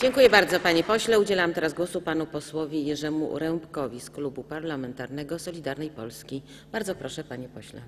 Dziękuję bardzo, panie pośle. Udzielam teraz głosu panu posłowi Jerzemu Rębkowi z Klubu Parlamentarnego Solidarnej Polski. Bardzo proszę, panie pośle.